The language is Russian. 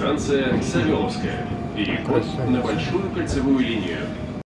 Станция Савеловская. Переход на Большую кольцевую линию.